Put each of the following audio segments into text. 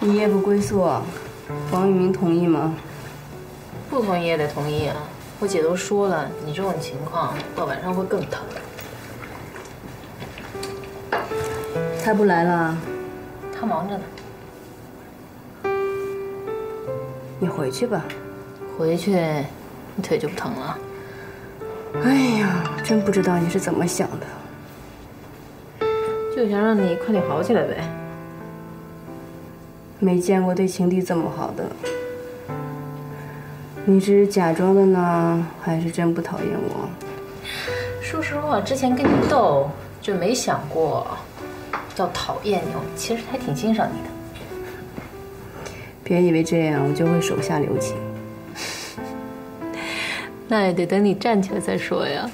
你夜不归宿，王玉明同意吗？不同意也得同意啊！我姐都说了，你这种情况到晚上会更疼。他不来了，他忙着呢。你回去吧。回去，你腿就不疼了。哎呀，真不知道你是怎么想的。就想让你快点好起来呗。没见过对情敌这么好的。你是假装的呢，还是真不讨厌我？说实话，之前跟你斗，就没想过。要讨厌你，我其实还挺欣赏你的。别以为这样我就会手下留情，那也得等你站起来再说呀。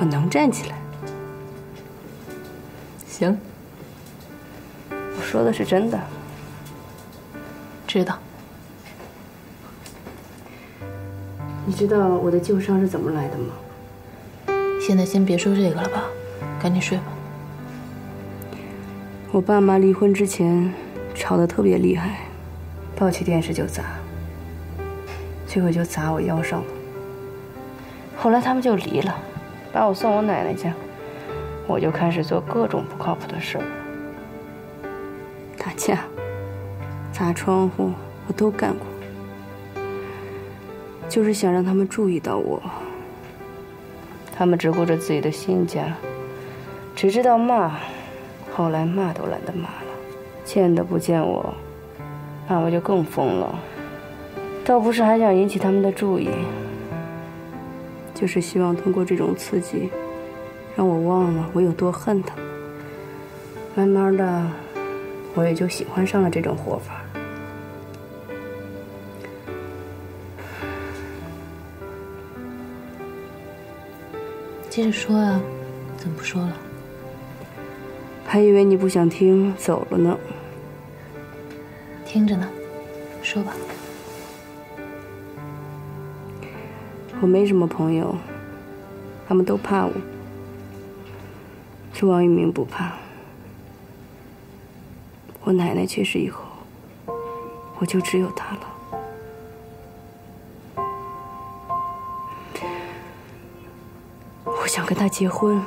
我能站起来。行，我说的是真的。知道。你知道我的旧伤是怎么来的吗？现在先别说这个了吧，赶紧睡吧。我爸妈离婚之前吵得特别厉害，抱起电视就砸，最后就砸我腰上了。后来他们就离了，把我送我奶奶家，我就开始做各种不靠谱的事儿，打架、砸窗户，我都干过，就是想让他们注意到我。他们只顾着自己的新家，只知道骂。后来骂都懒得骂了，见都不见我，那我就更疯了。倒不是还想引起他们的注意，就是希望通过这种刺激，让我忘了我有多恨他。慢慢的，我也就喜欢上了这种活法。接着说啊，怎么不说了？还以为你不想听，走了呢。听着呢，说吧。我没什么朋友，他们都怕我。就王玉明不怕，我奶奶去世以后，我就只有他了。跟他结婚。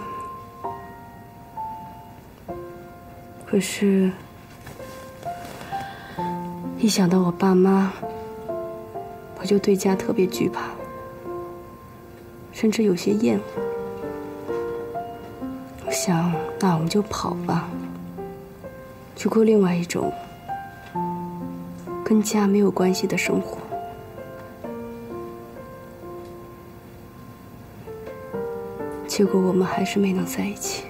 可是，一想到我爸妈，我就对家特别惧怕，甚至有些厌恶。我想，那我们就跑吧，去过另外一种跟家没有关系的生活。结果我们还是没能在一起。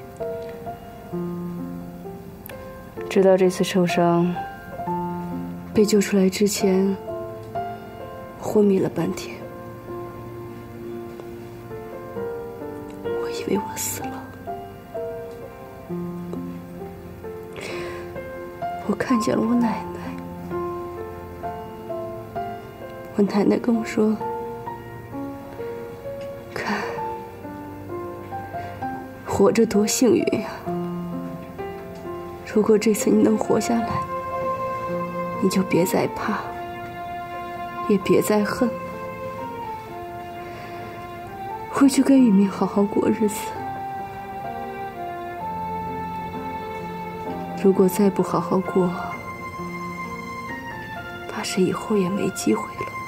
直到这次受伤被救出来之前，昏迷了半天，我以为我死了。我看见了我奶奶，我奶奶跟我说：“活着多幸运呀。”如果这次你能活下来，你就别再怕，也别再恨，回去跟雨明好好过日子。如果再不好好过，怕是以后也没机会了。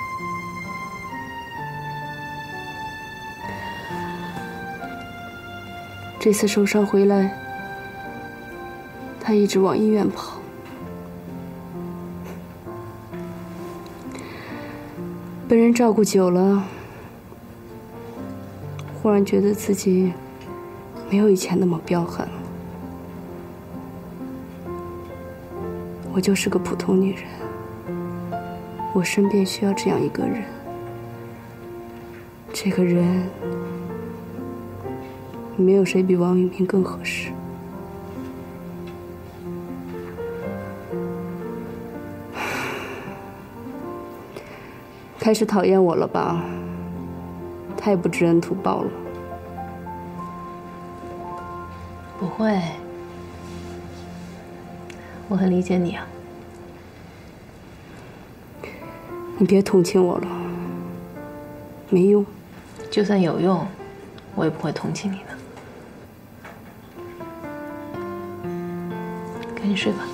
这次受伤回来。他一直往医院跑，被人照顾久了，忽然觉得自己没有以前那么彪悍了。我就是个普通女人，我身边需要这样一个人，这个人没有谁比王云平更合适。开始讨厌我了吧？太不知恩图报了。不会。我很理解你啊。你别同情我了。没用。就算有用我也不会同情你的。你睡吧。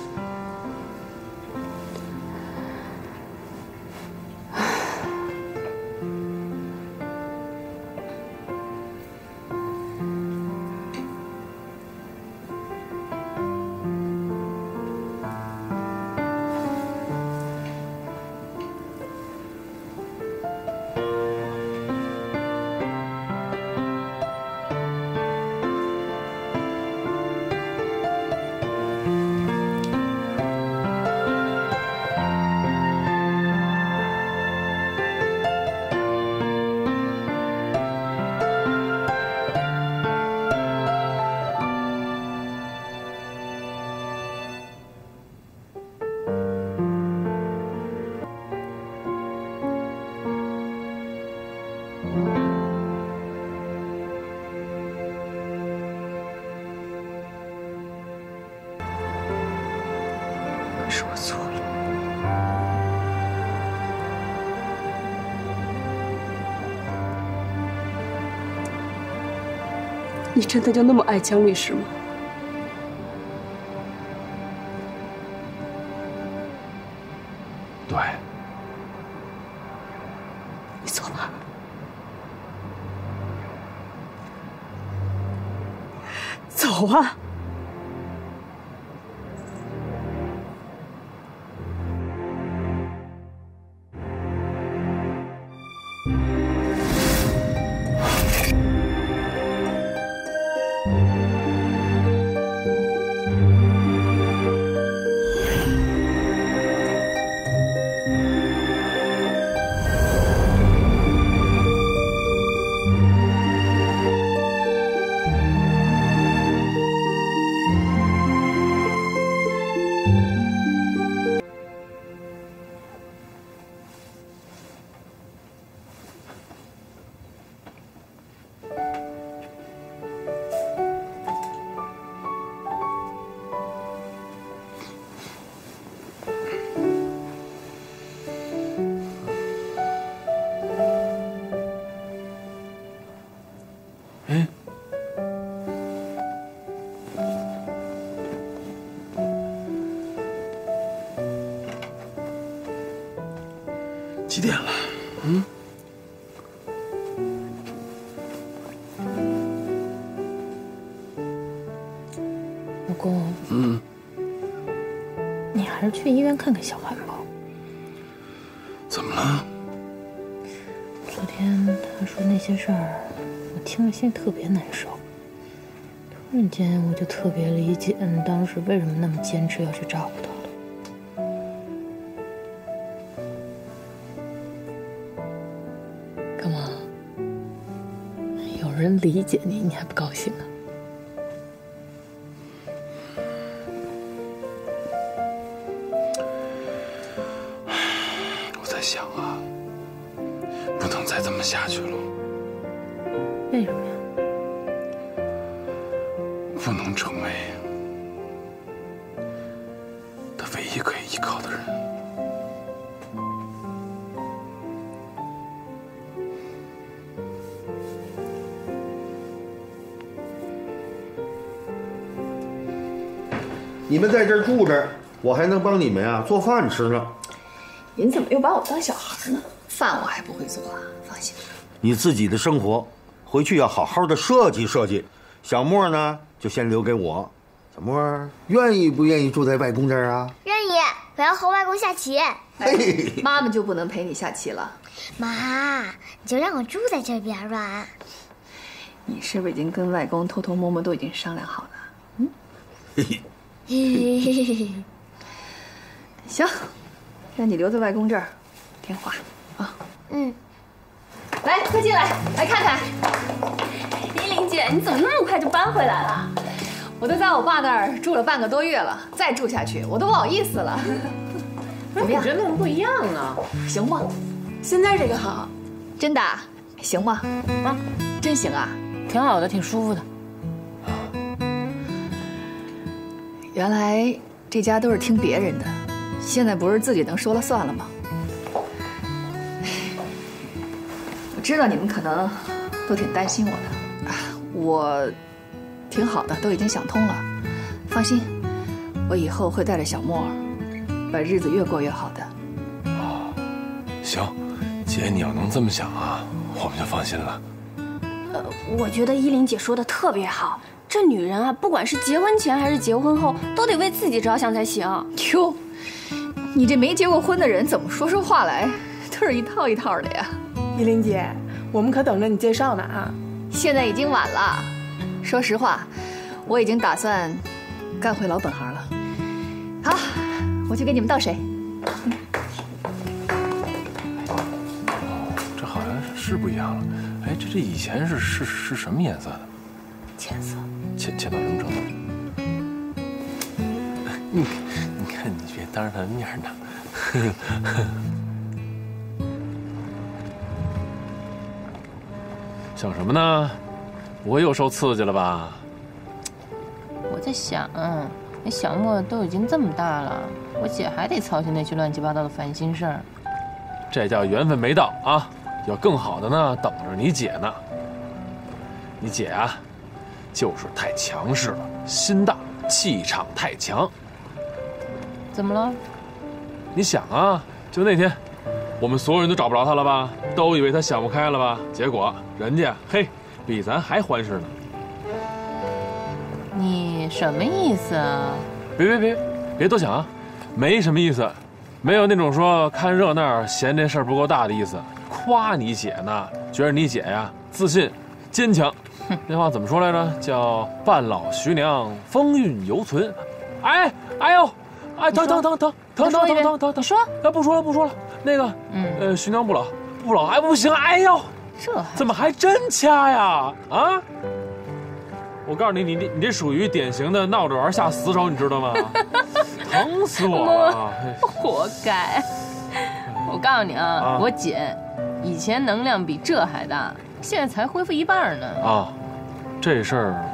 你真的就那么爱江律师吗？去医院看看小韩吧。怎么了？昨天他说那些事儿，我听了心里特别难受。突然间，我就特别理解你当时为什么那么坚持要去照顾他了。干嘛？有人理解你，你还不高兴想啊，不能再这么下去了，为什么呀？不能成为他唯一可以依靠的人。你们在这儿住着，我还能帮你们啊做饭吃呢。您怎么又把我当小孩呢？饭我还不会做啊，放心吧。你自己的生活，回去要好好的设计设计。小莫呢，就先留给我。小莫愿意不愿意住在外公这儿啊？愿意，我要和外公下棋。嘿，妈妈就不能陪你下棋了？妈，你就让我住在这边吧。你是不是已经跟外公偷偷摸摸都已经商量好了？嗯，嘿嘿，嘿嘿嘿行，让你留在外公这儿，听话啊。嗯，来，快进来，来看看。依琳姐，你怎么那么快就搬回来了？我都在我爸那儿住了半个多月了，再住下去我都不好意思了。怎么样我？觉得不一样呢。行吗？现在这个好，真的啊行吗？啊，真行啊！挺好的，挺舒服的。原来这家都是听别人的，现在不是自己能说了算了吗？我知道你们可能都挺担心我的，啊，我挺好的，都已经想通了。放心，我以后会带着小莫，把日子越过越好的。哦行，姐，你要能这么想啊，我们就放心了。呃，我觉得依琳姐说的特别好，这女人啊，不管是结婚前还是结婚后，都得为自己着想才行。哟，你这没结过婚的人，怎么说出话来都是一套一套的呀？依琳姐，我们可等着你介绍呢啊！现在已经晚了。说实话，我已经打算干回老本行了。好，我去给你们倒水。这好像是是不一样了。哎，这这以前是是是什么颜色的？当着他的面呢。想什么呢？不会又受刺激了吧？我在想，那小莫都已经这么大了，我姐还得操心那些乱七八糟的烦心事儿。这叫缘分没到啊！有更好的呢，等着你姐呢。你姐啊，就是太强势了，心大，气场太强。怎么了？你想啊，就那天，我们所有人都找不着她了吧？都以为她想不开了吧？结果人家嘿，比咱还欢实呢。你什么意思啊？别别别，别多想啊，没什么意思，没有那种说看热闹嫌这事儿不够大的意思。夸你姐呢，觉得你姐呀自信、坚强。那话怎么说来着？叫半老徐娘，风韵犹存。哎，哎呦，哎，疼疼疼疼疼疼疼疼疼疼！说，哎，不说了不说了。那个，嗯，呃，徐娘不老不老，哎，不行，哎呦，这怎么还真掐呀？啊！我告诉你，你你你这属于典型的闹着玩下死手，你知道吗？疼死我了！活该！我告诉你啊，啊我姐以前能量比这还大，现在才恢复一半呢。啊，这事儿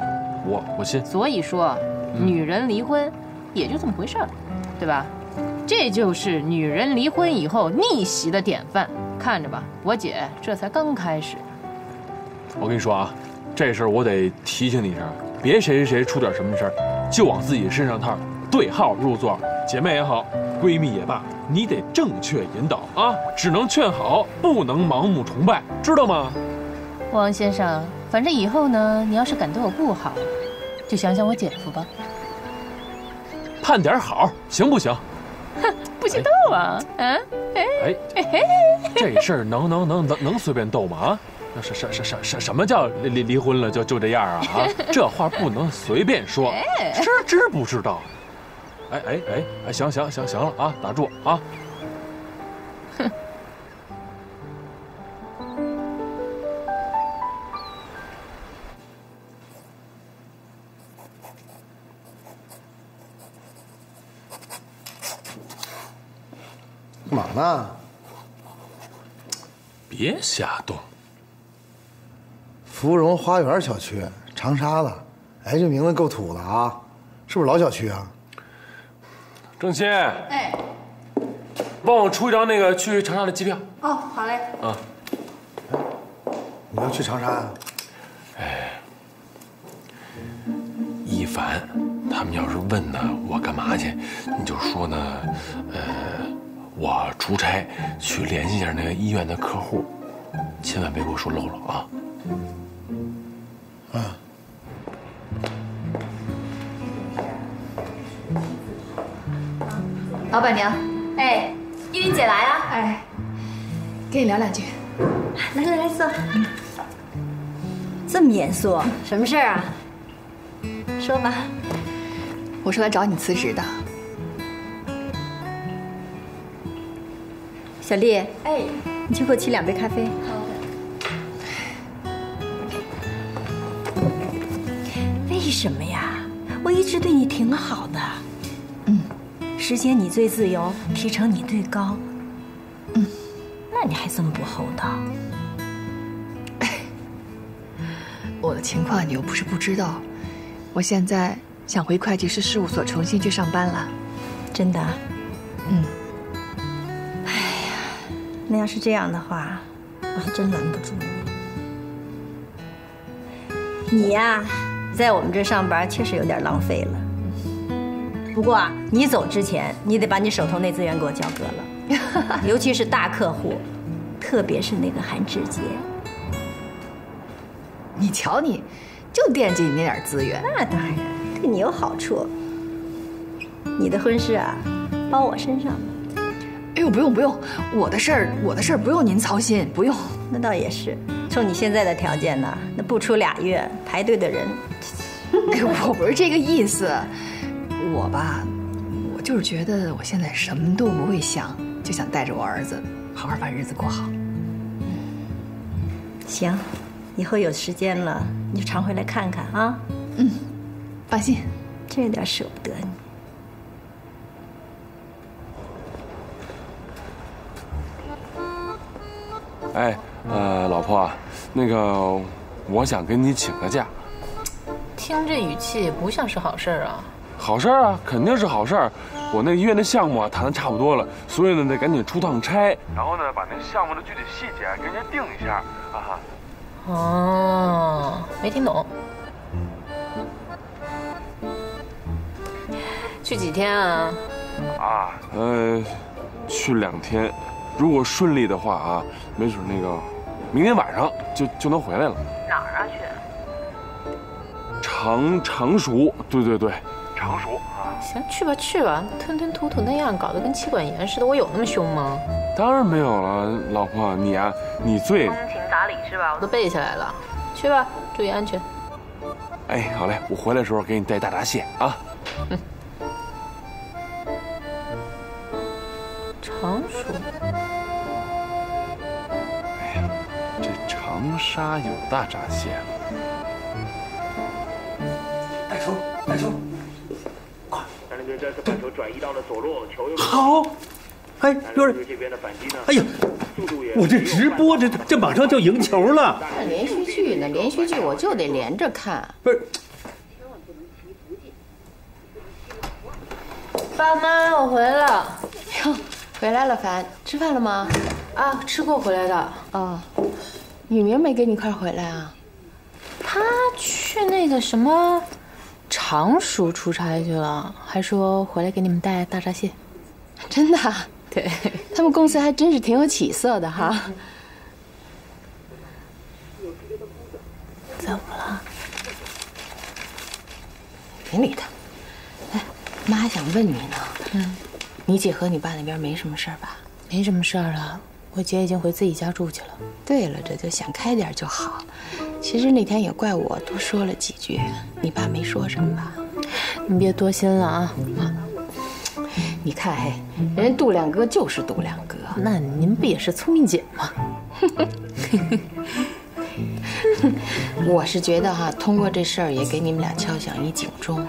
我我信。所以说，女人离婚也就这么回事儿，对吧？这就是女人离婚以后逆袭的典范。看着吧，我姐这才刚开始。我跟你说啊。这事儿我得提醒你一声，别谁谁谁出点什么事儿，就往自己身上套，对号入座。姐妹也好，闺蜜也罢，你得正确引导啊，只能劝好，不能盲目崇拜，知道吗？王先生，反正以后呢，你要是敢对我不好，就想想我姐夫吧。盼点好，行不行？哼，不许斗啊！嗯，哎，哎，这事儿能能能能能随便斗吗？啊？什什什什什什么叫离离离婚了就就这样啊啊！这话不能随便说，知知不知道？哎哎哎哎，行行行行了啊，打住啊！哼！呢？别瞎动。芙蓉花园小区，长沙的，哎，这名字够土的啊，是不是老小区啊？郑鑫，哎，帮我出一张那个去长沙的机票。哦，好嘞。啊，你要去长沙啊？哎，一凡他们要是问呢，我干嘛去？你就说呢，呃，我出差去联系一下那个医院的客户，千万别给我说漏了啊。老板娘，哎，依琳姐来啊！哎，跟你聊两句。来来来，坐。这么严肃，什么事儿啊？说吧。我是来找你辞职的。小丽，哎，你去给我沏两杯咖啡。好的。为什么呀？我一直对你挺好的。嗯时间你最自由，提成你最高。嗯，那你还这么不厚道？我的情况你又不是不知道，我现在想回会计师事务所重新去上班了。真的？嗯。那要是这样的话，我还真拦不住你。你呀，在我们这上班确实有点浪费了。不过啊，你走之前，你得把你手头那资源给我交割了，尤其是大客户，特别是那个韩志杰。你瞧你，就惦记你那点资源。那当然，对你有好处。你的婚事啊，包我身上吧。哎呦，不用不用，我的事儿我的事儿不用您操心，不用。那倒也是，冲你现在的条件呢，那不出俩月，排队的人。哎，我不是这个意思。我吧，我就是觉得我现在什么都不会想，就想带着我儿子好好把日子过好。行，以后有时间了你就常回来看看啊。嗯，放心，真有点舍不得你。哎，呃，老婆，那个，我想跟你请个假。听这语气不像是好事儿啊。好事儿啊，肯定是好事儿。我那医院的项目啊谈的差不多了，所以呢得赶紧出趟差，然后呢把那项目的具体细节跟人家定一下啊。哦，没听懂。去几天啊？啊，呃，去两天。如果顺利的话啊，没准那个明天晚上就就能回来了。哪儿啊？去？常常熟，对对对。常熟啊，行，去吧去吧，吞吞吐吐那样，搞得跟妻管严似的，我有那么凶吗？当然没有了，老婆，你啊，你最通情达理是吧？我都背下来了，去吧，注意安全。哎，好嘞，我回来的时候给你带大闸蟹啊。嗯。长沙有大闸蟹了。带球，带球。好，哎，六儿，哎呀，我这直播，这这马上就赢球了。看连续剧呢，连续剧我就得连着看。不是，爸妈，我回来了。哟，回来了，凡，吃饭了吗？啊，吃过回来的。哦，雨明没跟你一块回来啊？他去那个什么。常熟出差去了，还说回来给你们带大闸蟹，真的？对，他们公司还真是挺有起色的哈。怎么了？别理他。哎，妈还想问你呢。嗯，你姐和你爸那边没什么事儿吧？没什么事儿了。我姐已经回自己家住去了。对了，这就想开点就好。其实那天也怪我多说了几句，你爸没说什么吧？你别多心了啊。你看，嘿，人家度量哥就是度量哥，那您不也是聪明姐吗？我是觉得哈，通过这事儿也给你们俩敲响一警钟，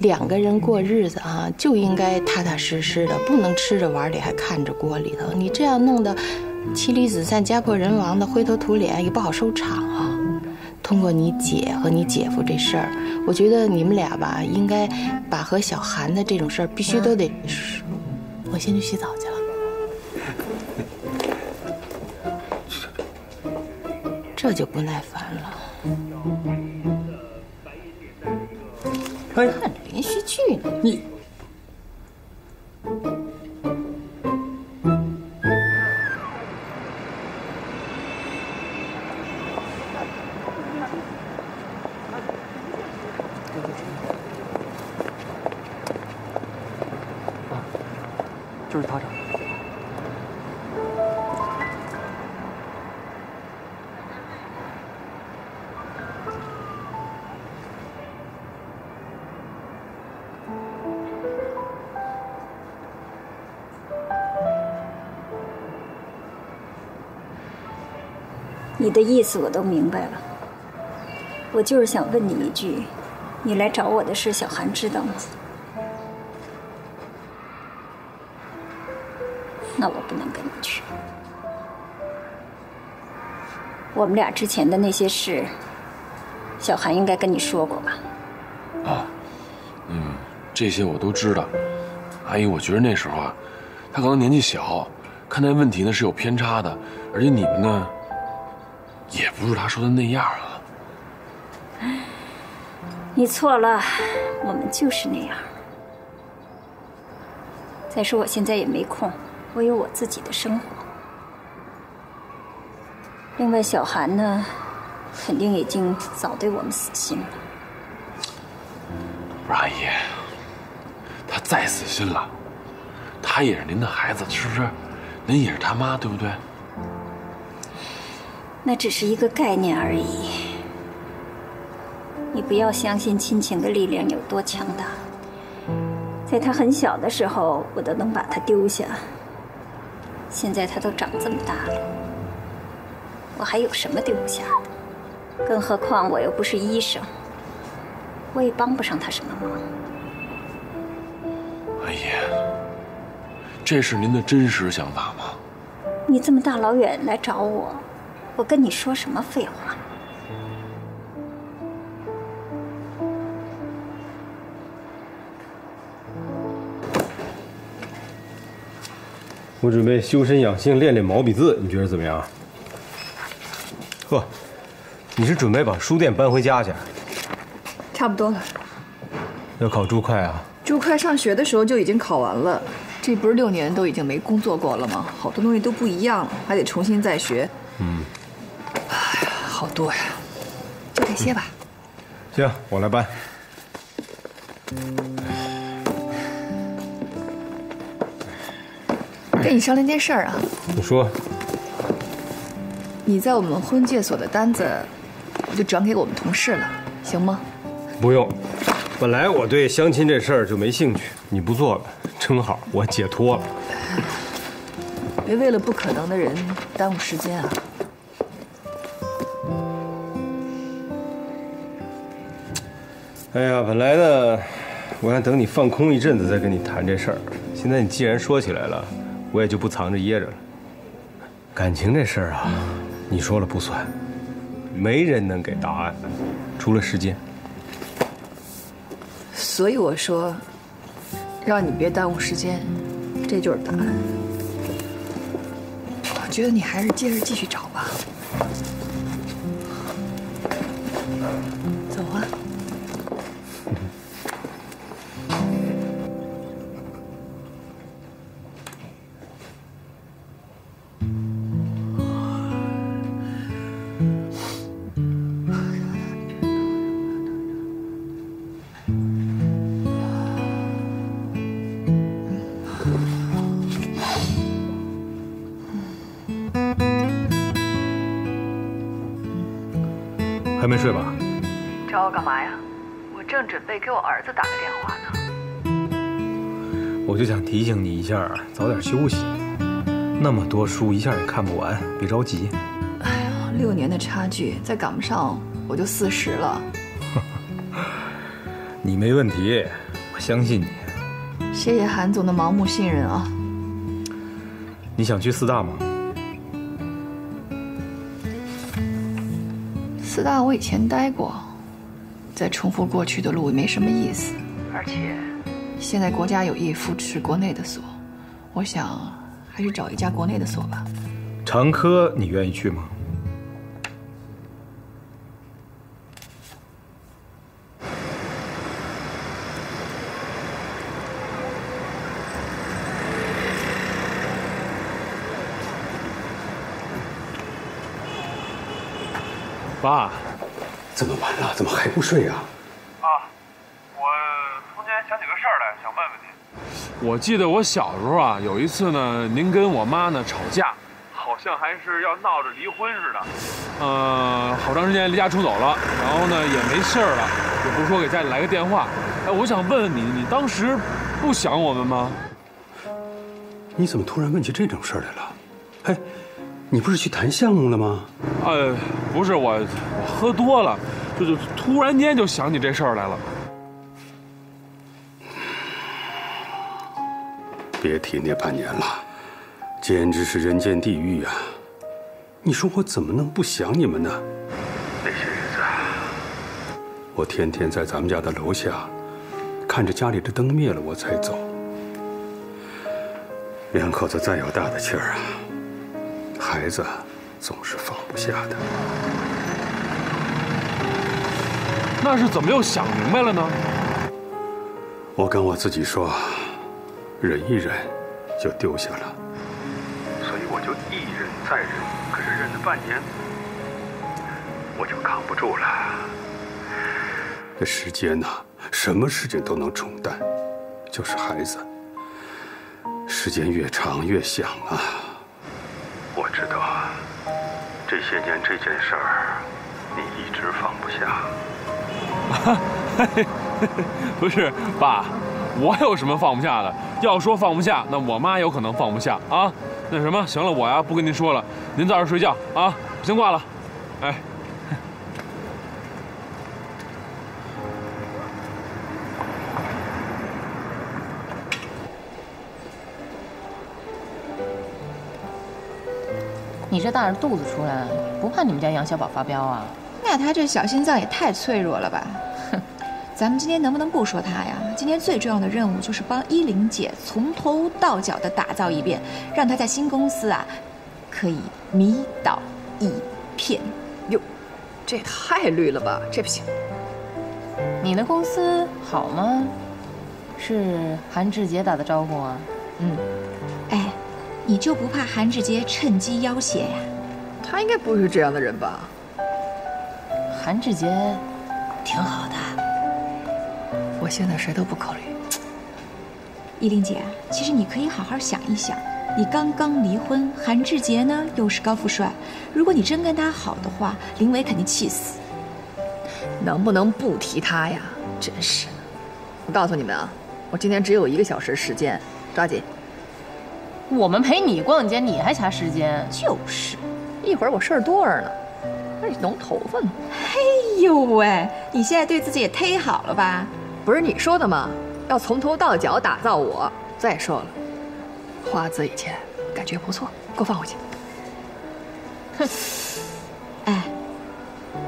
两个人过日子啊，就应该踏踏实实的，不能吃着碗里还看着锅里头。你这样弄得妻离子散、家破人亡的，灰头土脸也不好收场啊。通过你姐和你姐夫这事儿，我觉得你们俩吧，应该把和小韩的这种事儿必须都得。我先去洗澡去了。这就不耐烦了。看着连续剧呢，你。你的意思我都明白了，我就是想问你一句，你来找我的事，小韩知道吗？那我不能跟你去。我们俩之前的那些事，小韩应该跟你说过吧？啊，嗯，这些我都知道。阿姨，我觉得那时候啊，他可能年纪小，看待问题呢是有偏差的，而且你们呢。也不是他说的那样啊。你错了，我们就是那样。再说我现在也没空，我有我自己的生活。另外，小韩呢，肯定已经早对我们死心了。不是阿姨，他再死心了，他也是您的孩子，是不是？您也是他妈，对不对？那只是一个概念而已。你不要相信亲情的力量有多强大。在他很小的时候，我都能把他丢下。现在他都长这么大了，我还有什么丢不下的？更何况我又不是医生，我也帮不上他什么忙。阿姨，这是您的真实想法吗？你这么大老远来找我，我跟你说什么废话？我准备修身养性，练练毛笔字，你觉得怎么样？呵，你是准备把书店搬回家去？差不多了。要考注会啊？朱快上学的时候就已经考完了，这不是六年都已经没工作过了吗？好多东西都不一样了，还得重新再学。嗯，好多呀，就这些吧。行，我来搬。跟你商量件事儿啊。你说。你在我们婚介所的单子，我就转给我们同事了，行吗？不用，本来我对相亲这事儿就没兴趣，你不做了，正好我解脱了。别为了不可能的人耽误时间啊！哎呀，本来呢，我想等你放空一阵子再跟你谈这事儿。现在你既然说起来了，我也就不藏着掖着了。感情这事儿啊。你说了不算，没人能给答案，除了时间。所以我说，让你别耽误时间，这就是答案。我觉得你还是接着继续找吧。找我干嘛呀？我正准备给我儿子打个电话呢。我就想提醒你一下，早点休息。那么多书一下也看不完，别着急。哎呀，六年的差距，再赶不上我就四十了。你没问题，我相信你。谢谢韩总的盲目信任啊。你想去四大吗？四大我以前待过，再重复过去的路也没什么意思。而且，现在国家有意扶持国内的锁，我想还是找一家国内的锁吧。长科，你愿意去吗？爸，这么晚了，怎么还不睡啊？啊，我突然想起个事儿来，想问问您。我记得我小时候啊，有一次呢，您跟我妈呢吵架，好像还是要闹着离婚似的。呃，好长时间离家出走了，然后呢也没信儿了，也不说给家里来个电话。哎，我想问问你，你当时不想我们吗？你怎么突然问起这种事儿来了？哎。你不是去谈项目了吗？呃，不是我，我喝多了，就就突然间就想起这事儿来了。别提那半年了，简直是人间地狱啊！你说我怎么能不想你们呢？那些日子，我天天在咱们家的楼下，看着家里的灯灭了我才走。两口子再有大的气儿啊！孩子总是放不下的。那是怎么又想明白了呢？我跟我自己说，忍一忍，就丢下了。所以我就一忍再忍，可是忍了半年，我就扛不住了。这时间呐，什么事情都能冲淡，就是孩子。时间越长越想啊。我知道，这些年这件事儿，你一直放不下。不是，爸，我有什么放不下的？要说放不下，那我妈有可能放不下啊。那什么，行了，我呀不跟您说了，您早点睡觉啊。我先挂了，哎。你这大着肚子出来，不怕你们家杨小宝发飙啊？那他这小心脏也太脆弱了吧！哼，咱们今天能不能不说他呀？今天最重要的任务就是帮依琳姐从头到脚的打造一遍，让她在新公司啊，可以迷倒一片。哟，这也太绿了吧！这不行。你的公司好吗？是韩志杰打的招呼啊？嗯。哎。你就不怕韩志杰趁机要挟呀？他应该不是这样的人吧？韩志杰挺好的，我现在谁都不考虑。依琳姐，其实你可以好好想一想，你刚刚离婚，韩志杰呢又是高富帅，如果你真跟他好的话，林伟肯定气死。能不能不提他呀？真是的，我告诉你们啊，我今天只有一个小时时间，抓紧。我们陪你逛街，你还掐时间？就是，一会儿我事儿多着呢，弄头发呢。嘿呦喂，你现在对自己也忒好了吧？不是你说的吗？要从头到脚打造我。再说了，花自己钱，感觉不错，给我放回去。哼，哎，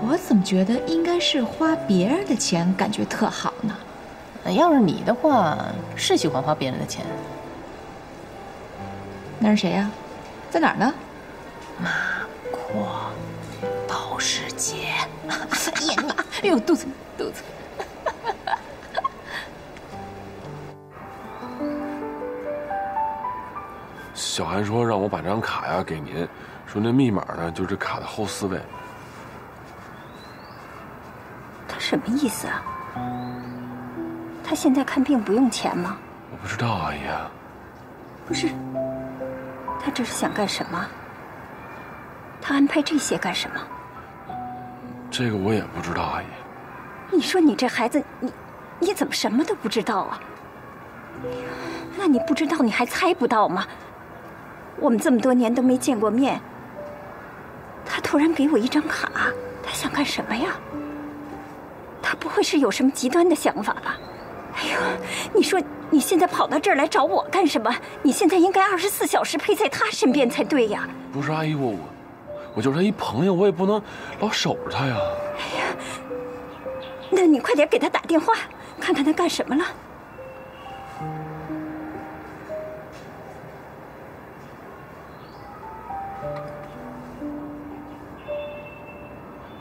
我怎么觉得应该是花别人的钱，感觉特好呢？要是你的话，是喜欢花别人的钱。那是谁呀？在哪儿呢？哎呦，肚子，肚子。小韩说让我把这张卡呀给您，说那密码呢就是卡的后四位。他什么意思啊？他现在看病不用钱吗？我不知道，阿姨。不是。他这是想干什么？他安排这些干什么？这个我也不知道，阿姨。你说你这孩子，你你怎么什么都不知道啊？那你不知道，你还猜不到吗？我们这么多年都没见过面，他突然给我一张卡，他想干什么呀？他不会是有什么极端的想法吧？哎呦，你说。你现在跑到这儿来找我干什么？你现在应该二十四小时陪在他身边才对呀。不是阿姨，我我我就是他一朋友，我也不能老守着他呀。哎呀，那你快点给他打电话，看看他干什么了。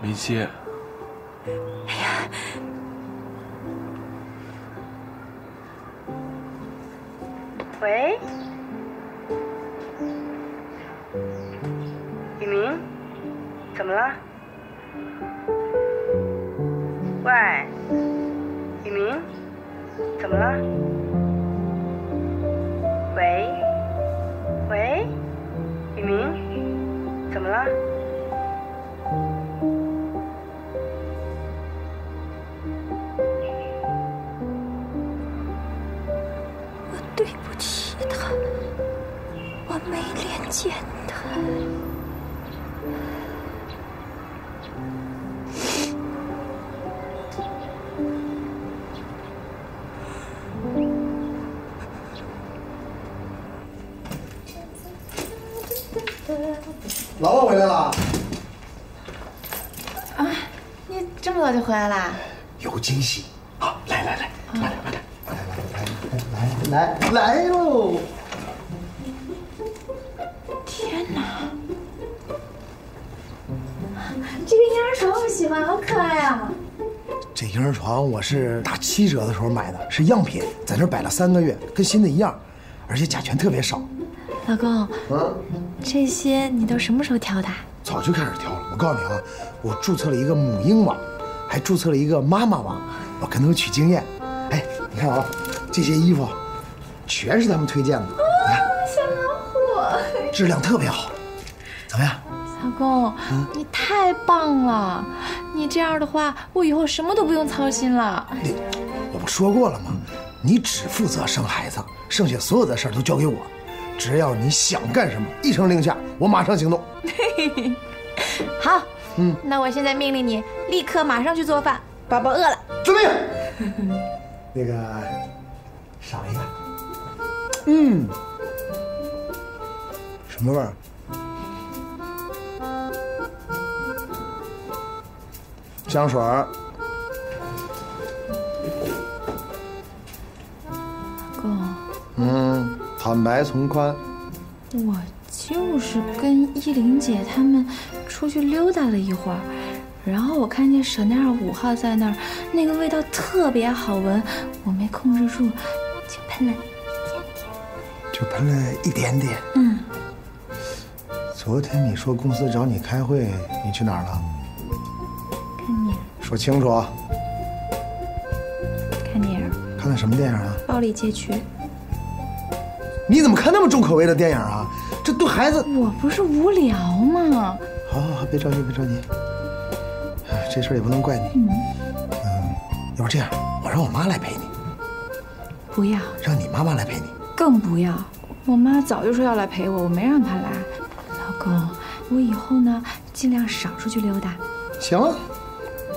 没接。哎呀。喂，明，怎么了？喂，雨明，怎么了？喂，喂，雨明，怎么了？我对不起他，我没脸见他，啦？有惊喜好！来来来，慢点慢点，来来来来来来喽！欢，好可爱啊！这婴儿床我是打七折的时候买的，是样品，在那儿摆了三个月，跟新的一样，而且甲醛特别少。老公，嗯，这些你都什么时候挑的？早就开始挑了。我告诉你啊，我注册了一个母婴网，还注册了一个妈妈网，我跟他们取经验。哎，你看啊，这些衣服全是他们推荐的，你看小老虎，质量特别好，怎么样？老公，你太棒了！你这样的话，我以后什么都不用操心了。我不说过了吗？你只负责生孩子，剩下所有的事儿都交给我。只要你想干什么，一声令下，我马上行动。好，嗯，那我现在命令你，立刻马上去做饭。宝宝饿了，遵命。那个，少一个。嗯，什么味儿？香水儿。老公，嗯，坦白从宽。我就是跟依琳姐他们出去溜达了一会儿，然后我看见舍奈尔五号在那儿，那个味道特别好闻，我没控制住，就喷了。就喷了一点点。嗯，昨天你说公司找你开会，你去哪儿了？看电影，说清楚。看电影，看的什么电影啊？《暴力街区》。你怎么看那么重口味的电影啊？这对孩子……我不是无聊吗？好好好，别着急，别着急。哎，这事儿也不能怪你。嗯，嗯，要不这样，我让我妈来陪你，不要，让你妈妈来陪你。更不要。我妈早就说要来陪我，我没让她来。老公，我以后呢，尽量少出去溜达。行，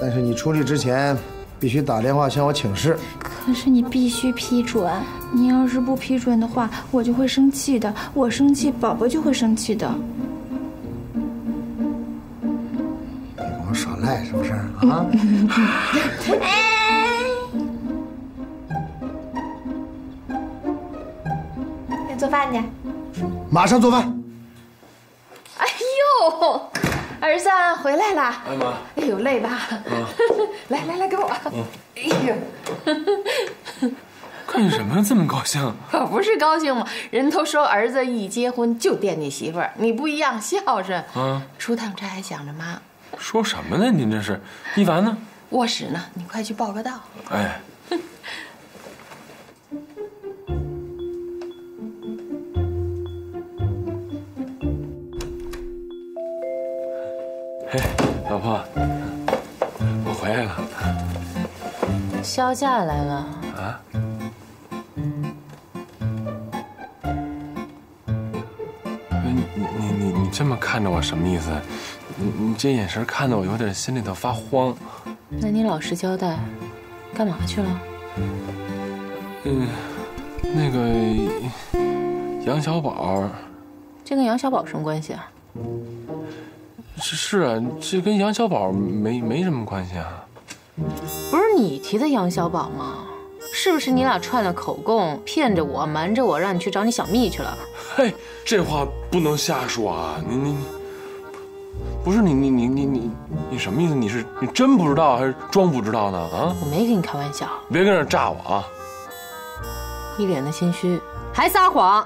但是你出去之前，必须打电话向我请示。可是你必须批准，你要是不批准的话，我就会生气的。我生气，宝宝就会生气的。啊？要做饭去。马上做饭。哎呦，儿子回来了。哎妈，哎呦，累吧？来来来，给我。哎呦，干什么这么高兴？可不是高兴吗？人都说儿子一结婚就惦记媳妇儿，你不一样，孝顺。啊，出趟差还想着妈。说什么呢？您这是，一凡呢？卧室呢？你快去报个到。哎，嘿，老婆，我回来了销假来了。啊。你你你你你这么看着我什么意思？你你这眼神看得我有点心里头发慌。那你老实交代，干嘛去了？嗯，那个杨小宝，这跟杨小宝什么关系啊？是是啊，这跟杨小宝没没什么关系啊。不是你提的杨小宝吗？是不是你俩串了口供，骗着我，瞒着我，让你去找你小蜜去了？嘿，这话不能瞎说啊！你你你，不是你你你你你你什么意思？你是你真不知道还是装不知道呢？啊！我没跟你开玩笑，别跟这诈我啊！一脸的心虚，还撒谎。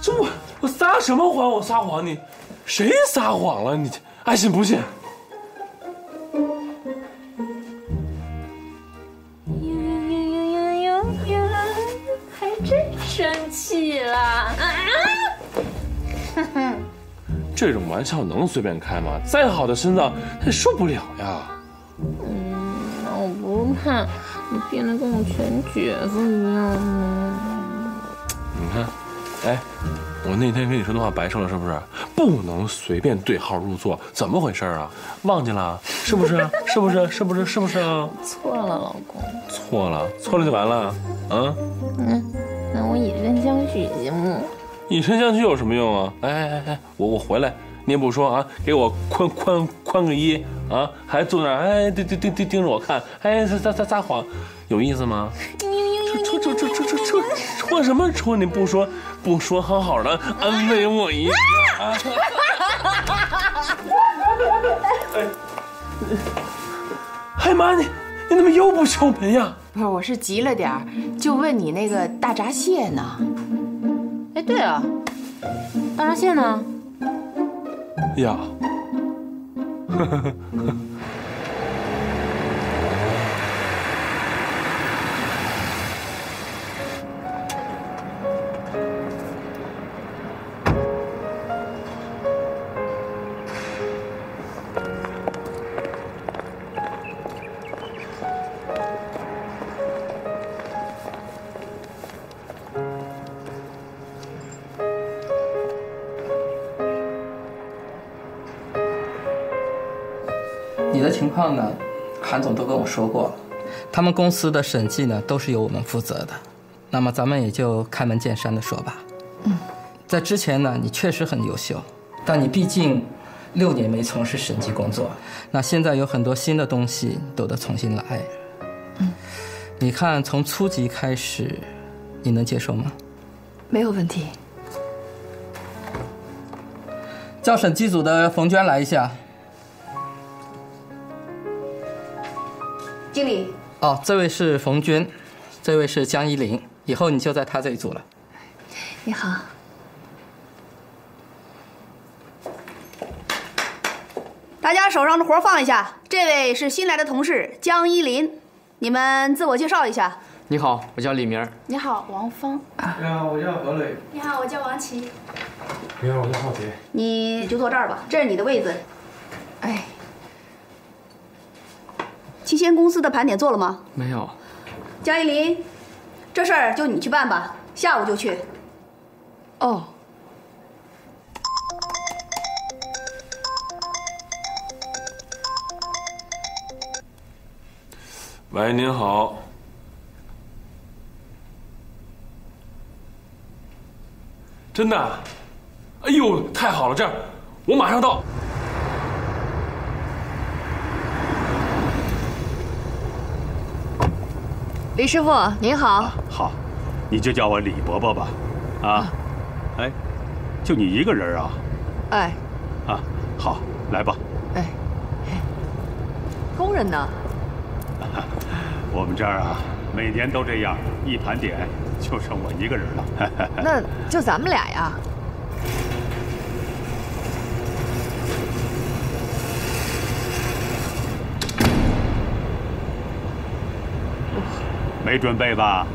这我我撒什么谎？我撒谎你，谁撒谎了？你爱信不信？这种玩笑能随便开吗？再好的心脏，他也受不了呀。嗯，我不怕，你变得跟我前姐夫一样吗？你看，哎，我那天跟你说的话白说了是不是？不能随便对号入座，怎么回事啊？忘记了？是不是？是不是？是不是？是不是啊？错了，老公。错了，错了就完了啊？嗯，那我以身相许行吗？以身相许有什么用啊？哎哎哎哎，我我回来，你也不说啊，给我宽宽宽个衣啊，还坐那儿哎盯盯盯盯盯着我看，哎撒撒撒撒谎，有意思吗？戳戳戳戳戳戳戳什么戳？你不说不说，好好的安慰我一下。哎妈，你你怎么又不敲门呀？不是，我是急了点儿，就问你那个大闸蟹呢？哎，对啊，大闸蟹呢？呀，的情况呢，韩总都跟我说过了，他们公司的审计呢都是由我们负责的，那么咱们也就开门见山的说吧。嗯，在之前呢，你确实很优秀，但你毕竟六年没从事审计工作，那现在有很多新的东西都得重新来。嗯，你看从初级开始，你能接受吗？没有问题。叫审计组的冯娟来一下。哦，这位是冯娟，这位是江一林，以后你就在他这一组了。你好。大家手上的活放一下，这位是新来的同事江一林，你们自我介绍一下。你好，我叫李明。你好，王芳。你好，我叫何磊。你好，我叫王琦。你好，我叫浩杰。你就坐这儿吧，这是你的位子。哎，七仙公司的盘点做了吗？没有。江一林，这事儿就你去办吧，下午就去。哦。喂，您好。真的？哎呦，太好了！这样，我马上到。李师傅您好。好，你就叫我李伯伯吧。啊，哎，就你一个人啊？哎，啊，好，来吧。哎，工人呢？我们这儿啊，每年都这样，一盘点就剩我一个人了。那就咱们俩呀。没准备吧？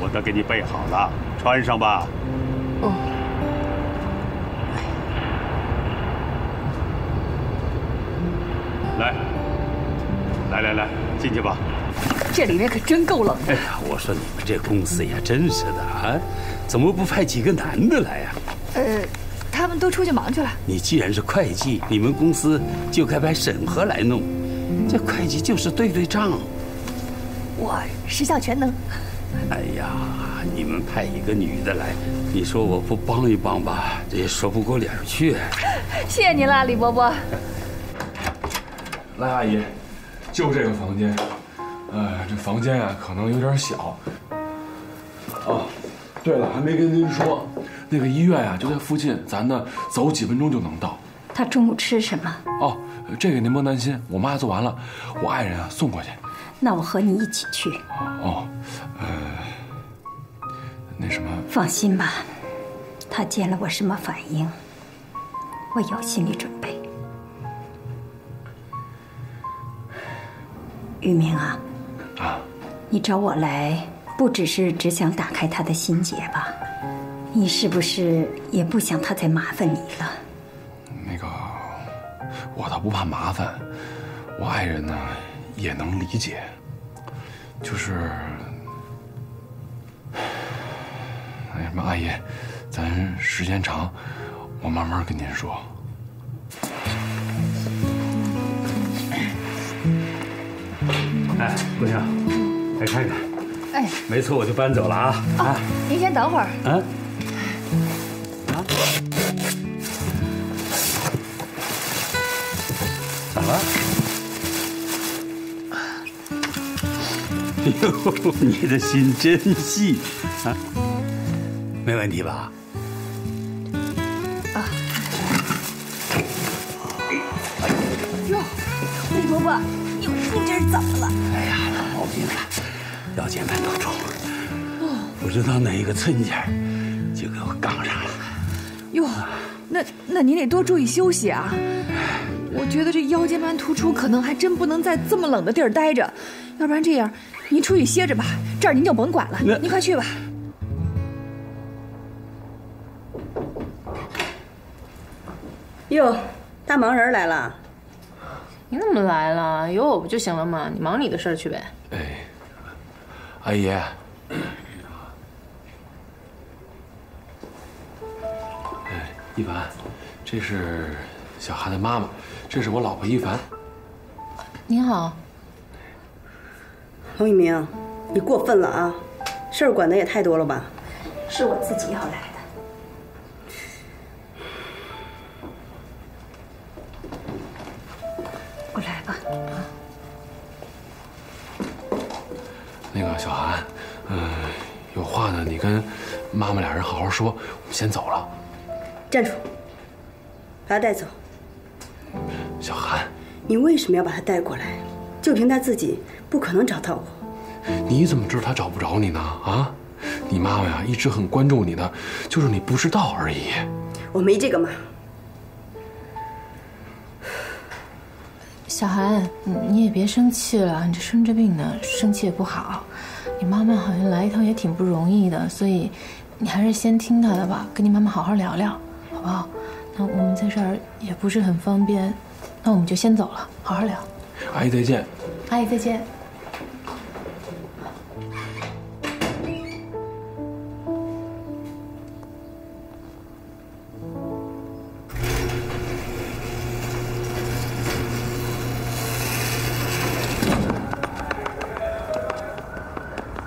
我都给你备好了，穿上吧。哦。来，来来来，进去吧。这里面可真够冷的。哎呀，我说你们这公司呀，真是的啊，怎么不派几个男的来呀？呃，他们都出去忙去了。你既然是会计，你们公司就该派审核来弄。这会计就是对对账。我十项全能。哎呀，你们派一个女的来，你说我不帮一帮吧，这也说不过脸去。谢谢您了，李伯伯。来，阿姨，就这个房间。呃，这房间啊，可能有点小。哦，对了，还没跟您说，那个医院呀，就在附近，咱呢走几分钟就能到。他中午吃什么？哦，这个您甭担心，我妈做完了，我爱人啊送过去。那我和你一起去。哦，呃，那什么，放心吧，他见了我什么反应，我有心理准备。玉明啊，啊，你找我来，不只是只想打开他的心结吧？你是不是也不想他再麻烦你了？那个，我倒不怕麻烦，我爱人呢也能理解。就是，那什么，阿姨，咱时间长，我慢慢跟您说。哎，姑娘，来看看。哎，没错，我就搬走了啊！啊，您先等会儿。啊。啊？怎么了？哟，你的心真细啊！没问题吧？啊。哎婆婆，你你这是怎么了？哎呀，老毛病了，腰间盘突出，不知道哪一个寸件就给我杠上了。哟，那那您得多注意休息啊！我觉得这腰间盘突出可能还真不能在这么冷的地儿待着，要不然这样，您出去歇着吧，这儿您就甭管了，您快去吧。哟，大忙人来了。你怎么来了？有我不就行了吗？你忙你的事儿去呗。哎，阿姨，哎，一凡，这是小韩的妈妈，这是我老婆一凡。您好，王一鸣，你过分了啊！事儿管的也太多了吧？是我自己要来的。我来吧。那个小韩，嗯、有话呢，你跟妈妈俩人好好说。我们先走了。站住！把他带走。小韩，你为什么要把他带过来？就凭他自己，不可能找到我。你怎么知道他找不着你呢？啊，你妈妈呀，一直很关注你的，就是你不知道而已。我没这个妈。小韩，你你也别生气了，你这生着病呢，生气也不好。你妈妈好像来一趟也挺不容易的，所以你还是先听她的吧，跟你妈妈好好聊聊，好不好？那我们在这儿也不是很方便，那我们就先走了，好好聊。阿姨再见。阿姨再见。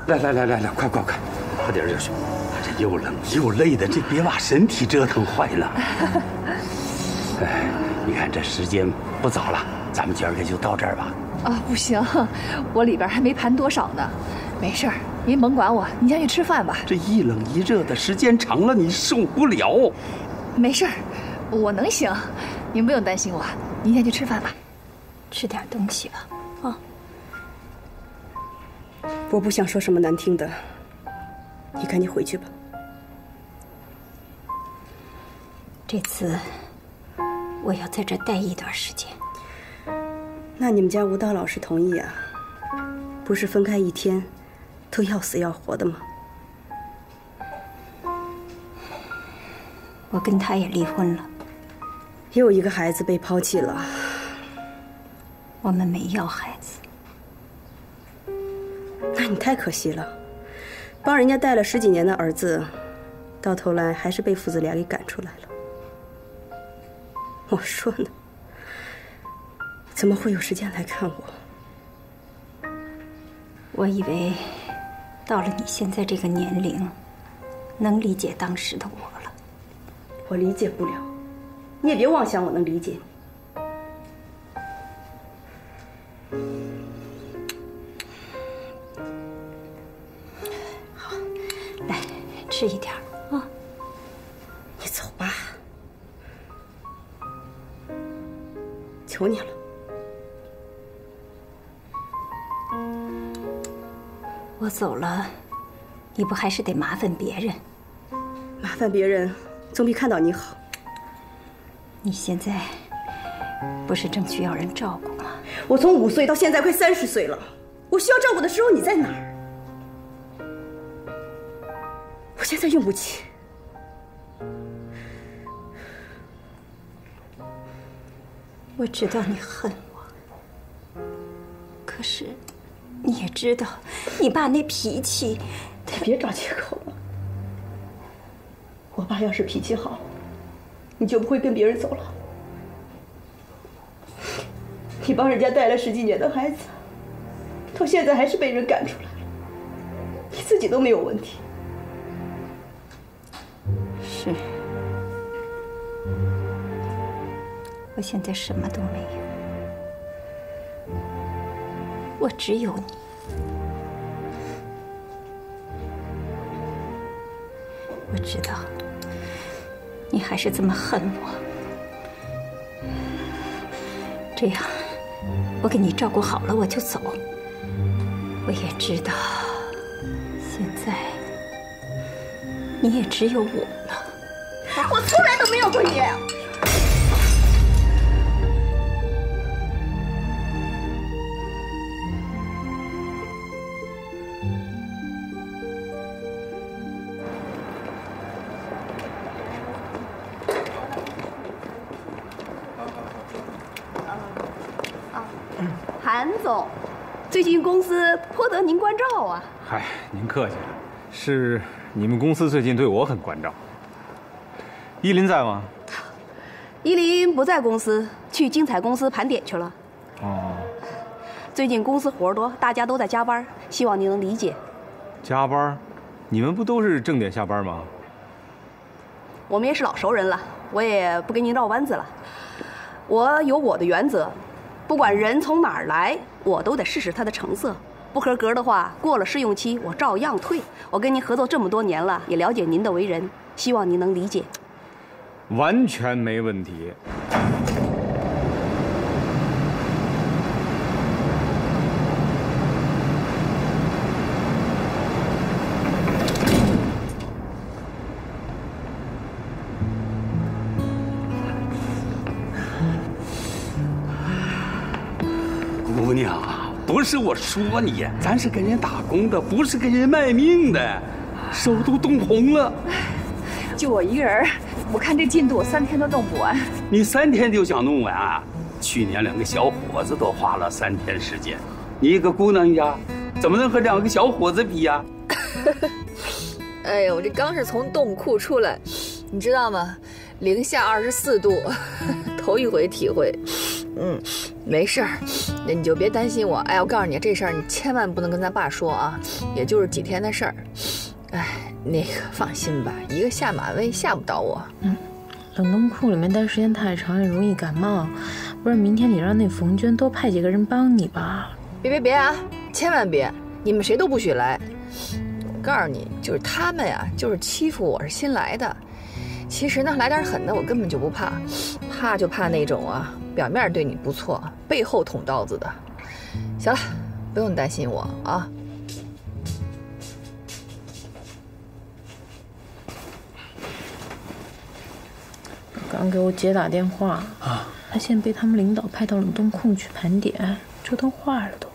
来来来来来，快快快，快点热水！这又冷又累的，这别把身体折腾坏了。哎，你看这时间不早了，咱们今儿个就到这儿吧。啊，不行，我里边还没盘多少呢。没事儿，您甭管我，您先去吃饭吧。这一冷一热的时间长了，你受不了。没事儿，我能行，您不用担心我，您先去吃饭吧。吃点东西吧。啊，我不想说什么难听的，你赶紧回去吧。这次我要在这待一段时间。那你们家舞蹈老师同意啊？不是分开一天，都要死要活的吗？我跟他也离婚了，又一个孩子被抛弃了。我们没要孩子。那你太可惜了，帮人家带了十几年的儿子，到头来还是被父子俩给赶出来了。我说呢，怎么会有时间来看我？我以为到了你现在这个年龄，能理解当时的我了。我理解不了，你也别妄想我能理解你。吃一点啊。你走吧，求你了。我走了，你不还是得麻烦别人？麻烦别人总比看到你好。你现在不是正需要人照顾吗？我从五岁到现在快三十岁了，我需要照顾的时候你在哪儿？现在用不起。我知道你恨我，可是你也知道，你爸那脾气，别找借口了。我爸要是脾气好，你就不会跟别人走了。你帮人家带了十几年的孩子，到现在还是被人赶出来了，你自己都没有问题。我现在什么都没有，我只有你。我知道，你还是这么恨我，这样，我给你照顾好了我就走。我也知道，现在你也只有我了。我从来都没有过你。最近公司颇得您关照啊。嗨，您客气了，是你们公司最近对我很关照。依林在吗？依林不在公司，去精彩公司盘点去了。哦，最近公司活多，大家都在加班，希望您能理解。加班？你们不都是正点下班吗？我们也是老熟人了，我也不跟您绕弯子了。我有我的原则，不管人从哪儿来，我都得试试他的成色。不合格的话，过了试用期我照样退。我跟您合作这么多年了，也了解您的为人，希望您能理解。完全没问题。是我说你，咱是给人打工的，不是给人卖命的，手都冻红了。就我一个人，我看这进度，我三天都弄不完。你三天就想弄完啊？去年两个小伙子都花了三天时间，你一个姑娘家，怎么能和两个小伙子比呀？哎呀，我这刚是从冻库出来，你知道吗？零下二十四度，头一回体会。嗯，没事儿，那你就别担心我。哎，我告诉你，这事儿你千万不能跟咱爸说啊，也就是几天的事儿。哎，那个放心吧，一个下马威吓不倒我。嗯，冷冻库里面待时间太长也容易感冒，不是明天你让那冯娟多派几个人帮你吧。别别别啊，千万别，你们谁都不许来。我告诉你，就是他们呀，就是欺负我是新来的。其实呢，来点狠的我根本就不怕，怕就怕那种啊，表面对你不错，背后捅刀子的。行了，不用担心我啊。刚给我姐打电话啊，她现在被他们领导派到冷冻库去盘点，折腾坏了都。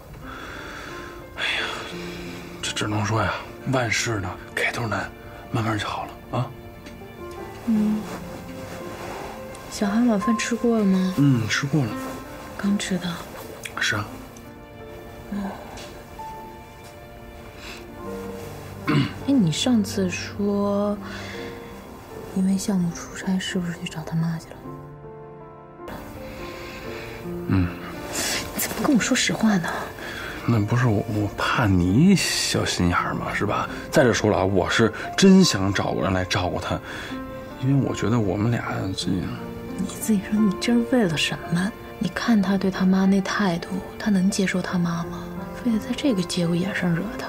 哎呀，这只能说呀，万事呢开头难，慢慢就好了啊。嗯，小韩晚饭吃过了吗？嗯，吃过了。刚吃的。是啊。嗯。哎，你上次说因为项目出差，是不是去找他妈去了？嗯。你怎么不跟我说实话呢？那不是我，我怕你小心眼儿嘛，是吧？再者说了啊，我是真想找个人来照顾他。因为我觉得我们俩这，你自己说你这是为了什么？你看他对他妈那态度，他能接受他妈吗？非得在这个节骨眼上惹他。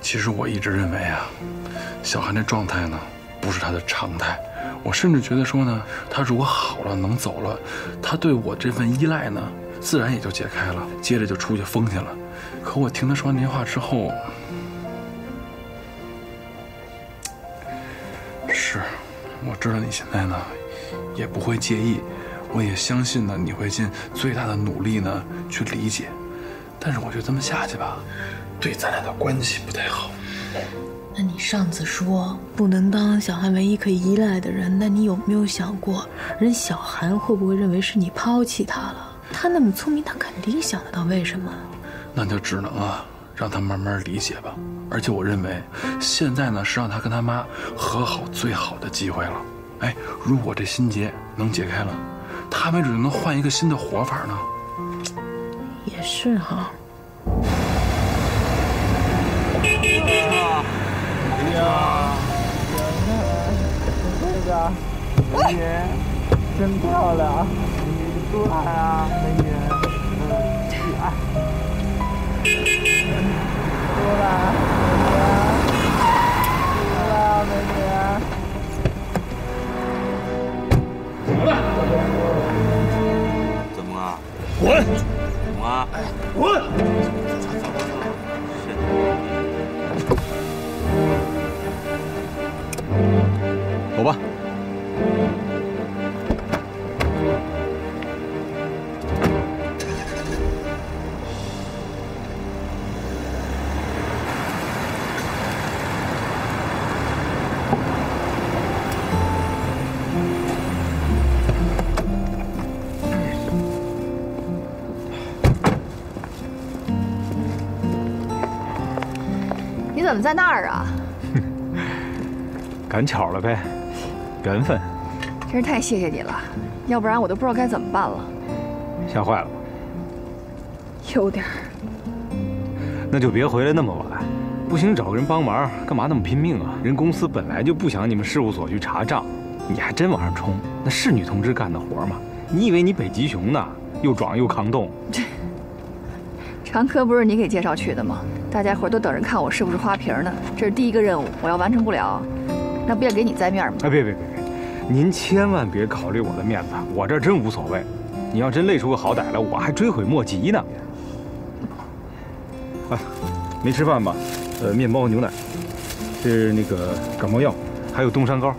其实我一直认为啊，小韩这状态呢，不是他的常态。我甚至觉得说呢，他如果好了能走了，他对我这份依赖呢，自然也就解开了，接着就出去疯去了。可我听他说完那话之后。我知道你现在呢，也不会介意，我也相信呢，你会尽最大的努力呢去理解。但是我觉得这么下去吧，对咱俩的关系不太好。那你上次说不能当小韩唯一可以依赖的人，那你有没有想过，人小韩会不会认为是你抛弃他了？他那么聪明，他肯定想得到为什么。那就只能啊。让他慢慢理解吧，而且我认为，现在呢是让他跟他妈和好最好的机会了。哎，如果这心结能解开了，他没准就能换一个新的活法呢。也是哈。哎呀，这个美女真漂亮，你出来啊，美女，嗯，哎。出来，美女！出来啊，美女！怎么了？妈，滚！走吧。怎么在那儿啊？赶巧了呗，缘分。真是太谢谢你了，要不然我都不知道该怎么办了。吓坏了吧？有点儿。那就别回来那么晚。不行，找个人帮忙，干嘛那么拼命啊？人公司本来就不想你们事务所去查账，你还真往上冲，那是女同志干的活吗？你以为你北极熊呢？又壮又抗冻。这，常科不是你给介绍去的吗？大家伙都等着看我是不是花瓶呢。这是第一个任务，我要完成不了，那不也给你栽面吗？哎，别别别别，您千万别考虑我的面子，我这真无所谓。你要真累出个好歹来，我还追悔莫及呢。哎，没吃饭吧？呃，面包、牛奶，这是那个感冒药，还有冻山膏。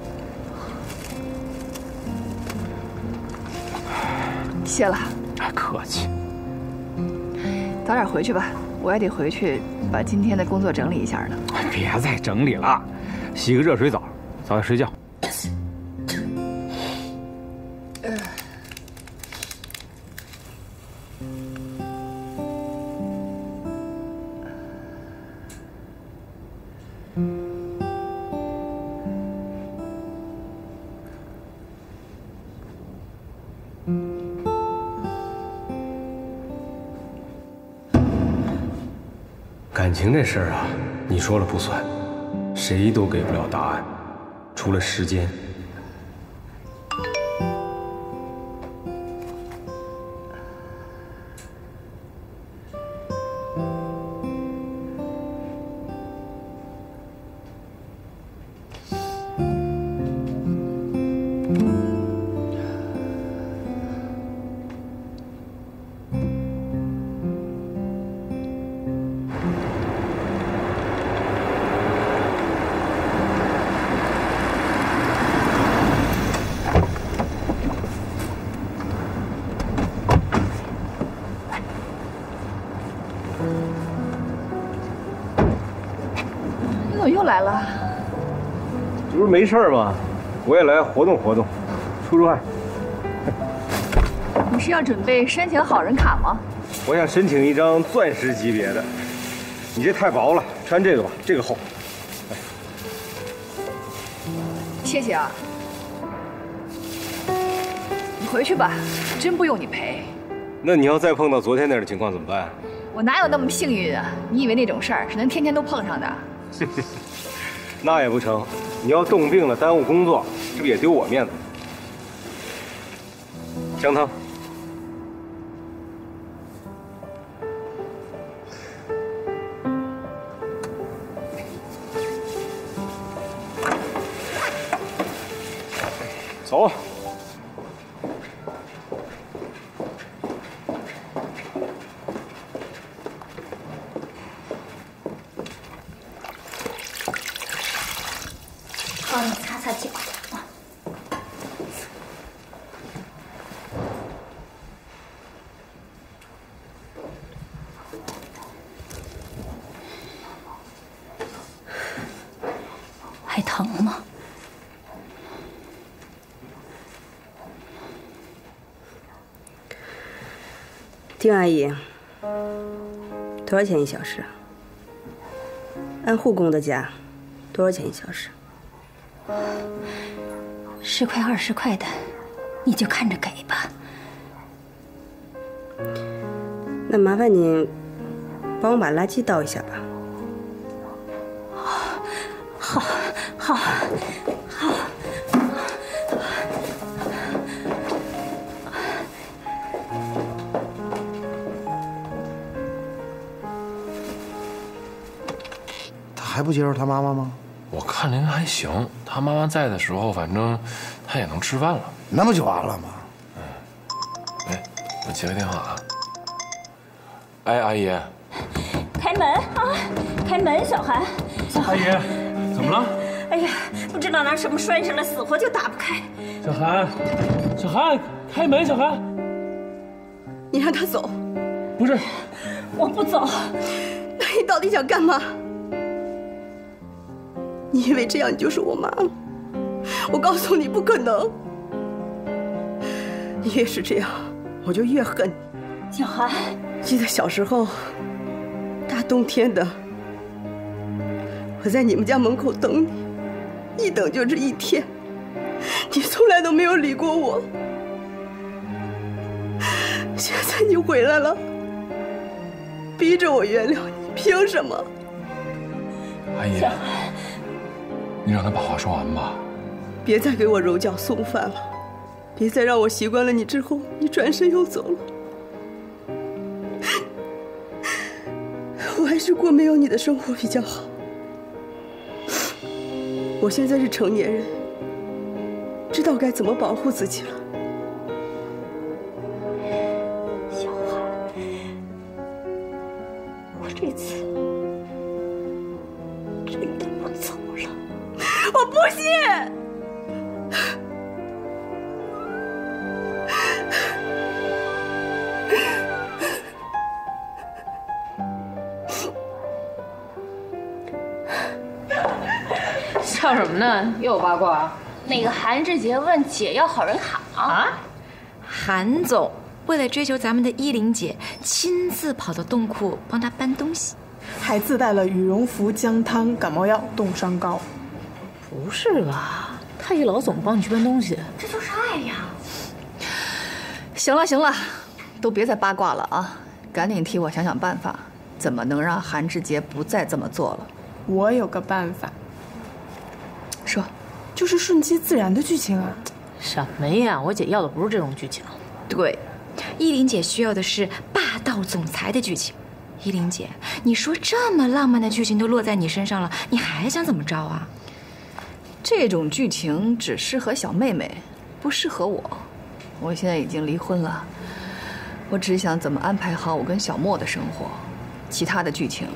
谢了。哎，客气。早点回去吧，我还得回去把今天的工作整理一下呢。别再整理了，洗个热水澡，早点睡觉。情这事儿啊，你说了不算，谁都给不了答案，除了时间。没事吧？我也来活动活动，出出汗。你是要准备申请好人卡吗？我想申请一张钻石级别的，你这太薄了，穿这个吧，这个厚。谢谢啊。你回去吧，真不用你陪。那你要再碰到昨天那样的情况怎么办？我哪有那么幸运啊？你以为那种事儿是能天天都碰上的？那也不成，你要冻病了耽误工作，这不也丢我面子？姜汤。丁阿姨，多少钱一小时？按护工的价，多少钱一小时？十块二十块的，你就看着给吧。那麻烦您帮我把垃圾倒一下吧。好，好，好。他还不接受他妈妈吗？我看您还行，他妈妈在的时候，反正他也能吃饭了。那不就完了吗？哎，我接个电话啊。哎，阿姨，开门啊！开门，小韩。小阿姨，怎么了？哎呀，不知道拿什么拴上了，死活就打不开。小韩，小韩，开门，小韩。你让他走。不是，我不走。那你到底想干嘛？你以为这样你就是我妈了？我告诉你，不可能。你越是这样，我就越恨你。小韩，记得小时候，大冬天的，我在你们家门口等你，一等就是一天，你从来都没有理过我。现在你回来了，逼着我原谅你，凭什么？阿姨，你让他把话说完吧。别再给我揉脚送饭了，别再让我习惯了你之后，你转身又走了。我还是过没有你的生活比较好。我现在是成年人，知道该怎么保护自己了。有八卦？那个韩志杰问姐要好人卡啊？韩总为了追求咱们的依琳姐，亲自跑到冻库帮她搬东西，还自带了羽绒服、姜汤、感冒药、冻伤膏。不是吧？他一老总帮你去搬东西，这就是爱呀！行了行了，都别再八卦了啊！赶紧替我想想办法，怎么能让韩志杰不再这么做了？我有个办法，说，就是顺其自然的剧情啊。什么呀？我姐要的不是这种剧情。对，依琳姐需要的是霸道总裁的剧情。依琳姐，你说这么浪漫的剧情都落在你身上了，你还想怎么着啊？这种剧情只适合小妹妹，不适合我。我现在已经离婚了，我只想怎么安排好我跟小莫的生活，其他的剧情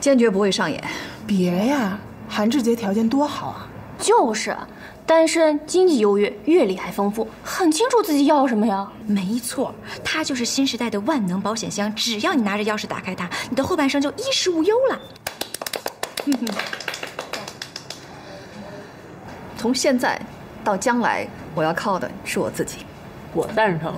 坚决不会上演。别呀，韩志杰条件多好啊！就是，单身，经济优越，阅历还丰富，很清楚自己要什么呀。没错，他就是新时代的万能保险箱，只要你拿着钥匙打开它，你的后半生就衣食无忧了。从现在到将来，我要靠的是我自己。我赞成，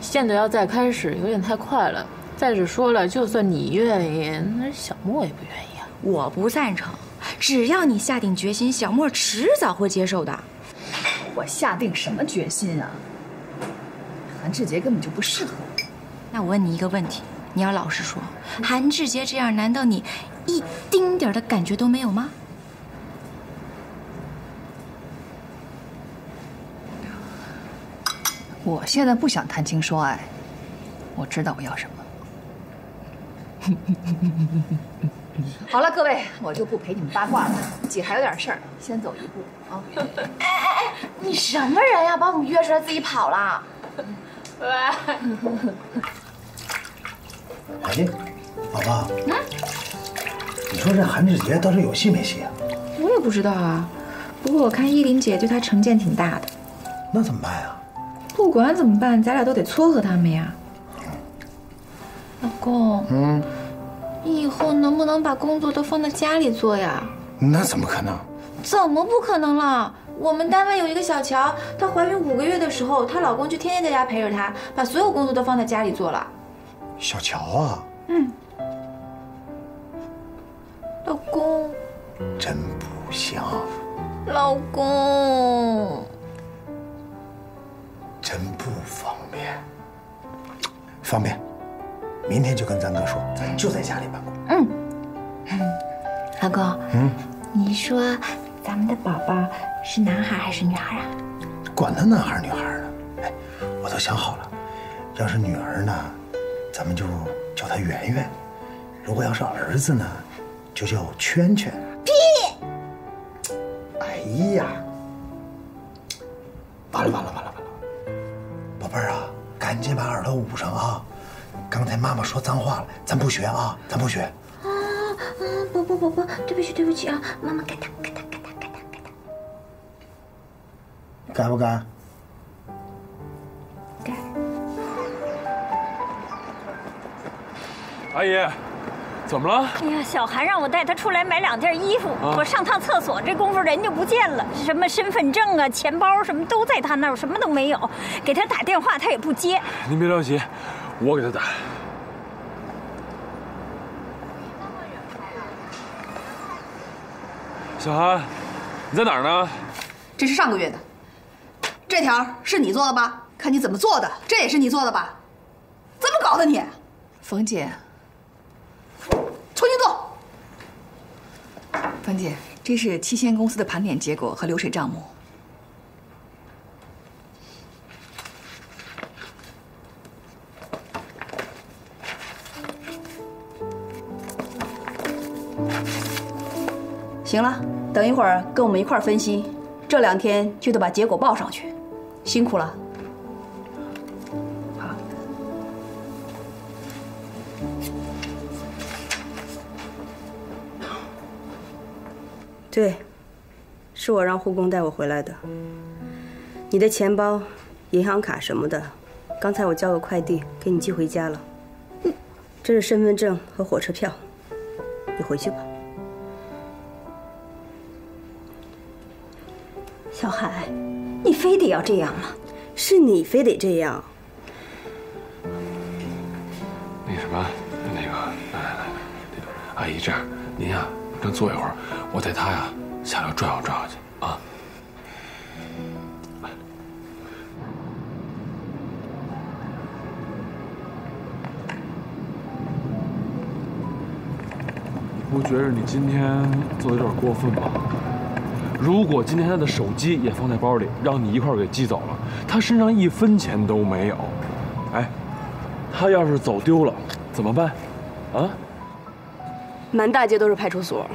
现在要再开始有点太快了。再者说了，就算你愿意，那小莫也不愿意啊。我不赞成，只要你下定决心，小莫迟早会接受的。我下定什么决心啊？韩志杰根本就不适合我。那我问你一个问题，你要老实说，韩志杰这样，难道你一丁点的感觉都没有吗？我现在不想谈情说爱，我知道我要什么。好了，各位，我就不陪你们八卦了。姐还有点事儿，先走一步啊。哎哎哎，你什么人呀？把我们约出来自己跑了？喂，哎，宝宝，嗯，你说这韩志杰到底有戏没戏啊？我也不知道啊，不过我看依琳姐对他成见挺大的。那怎么办呀？不管怎么办，咱俩都得撮合他们呀。老公，嗯，你以后能不能把工作都放在家里做呀？那怎么可能？怎么不可能了？我们单位有一个小乔，她怀孕五个月的时候，她老公就天天在家陪着她，把所有工作都放在家里做了。小乔啊，嗯，老公，真不行，老公，真不方便。方便，明天就跟咱哥说，咱就在家里办公。嗯，老公，嗯，你说咱们的宝宝是男孩还是女孩啊？管他男孩女孩呢，哎，我都想好了，要是女儿呢，咱们就叫她圆圆；如果要是儿子呢，就叫圈圈。屁！哎呀，完了完了完了完了！宝贝儿啊，赶紧把耳朵捂上啊！刚才妈妈说脏话了，咱不学啊，咱不学。啊啊！不不不不，对不起对不起啊，妈妈该打该打该打该打该打。改不改？阿姨，怎么了？哎呀，小韩让我带他出来买两件衣服，我上趟厕所，这功夫人就不见了，什么身份证啊、钱包什么都在他那儿，什么都没有。给他打电话，他也不接。您别着急，我给他打。小韩，你在哪儿呢？这是上个月的，这条是你做的吧？看你怎么做的，这也是你做的吧？怎么搞的你？冯姐，重新做。冯姐，这是七仙公司的盘点结果和流水账目。行了，等一会儿跟我们一块儿分析，这两天就得把结果报上去，辛苦了。好对，是我让护工带我回来的。你的钱包、银行卡什么的，刚才我交个快递给你寄回家了。这是身份证和火车票，你回去吧。得要这样吗？是你非得这样。那什么，那个，来来来，阿姨，这样，您呀，先坐一会儿，我带他呀下楼转悠转悠去啊。你不觉着你今天做的有点过分吗？如果今天他的手机也放在包里，让你一块儿给寄走了，他身上一分钱都没有，哎，他要是走丢了怎么办？啊？满大街都是派出所，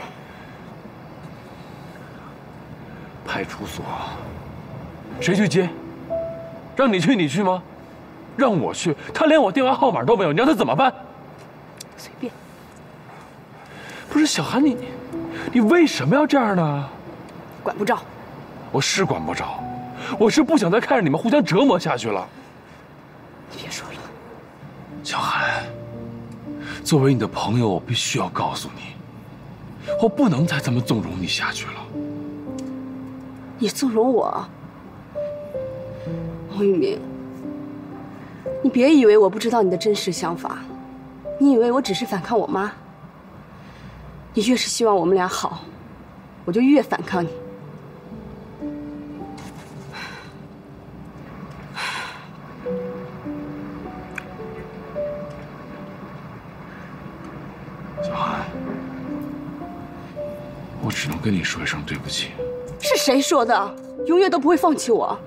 派出所，谁去接？让你去你去吗？让我去，他连我电话号码都没有，你让他怎么办？随便。不是小韩，你你为什么要这样呢？管不着。我是管不着，我是不想再看着你们互相折磨下去了。你别说了，小韩，作为你的朋友，我必须要告诉你，我不能再这么纵容你下去了。你纵容我，王玉明，你别以为我不知道你的真实想法，你以为我只是反抗我妈？你越是希望我们俩好，我就越反抗你。跟你说一声对不起。是谁说的？永远都不会放弃我。